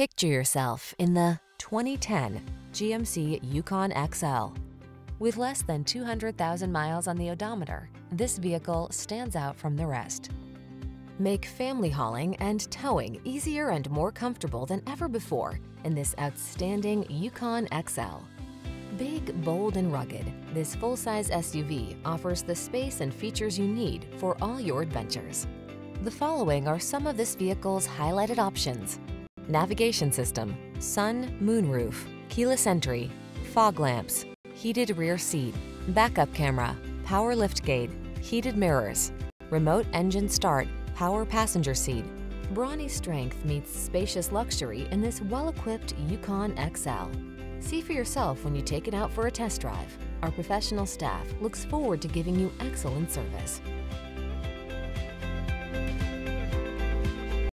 Picture yourself in the 2010 GMC Yukon XL. With less than 200,000 miles on the odometer, this vehicle stands out from the rest. Make family hauling and towing easier and more comfortable than ever before in this outstanding Yukon XL. Big, bold, and rugged, this full-size SUV offers the space and features you need for all your adventures. The following are some of this vehicle's highlighted options. Navigation system, sun, moonroof, keyless entry, fog lamps, heated rear seat, backup camera, power liftgate, heated mirrors, remote engine start, power passenger seat. Brawny strength meets spacious luxury in this well-equipped Yukon XL. See for yourself when you take it out for a test drive. Our professional staff looks forward to giving you excellent service.